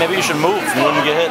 maybe you should move. when You get hit.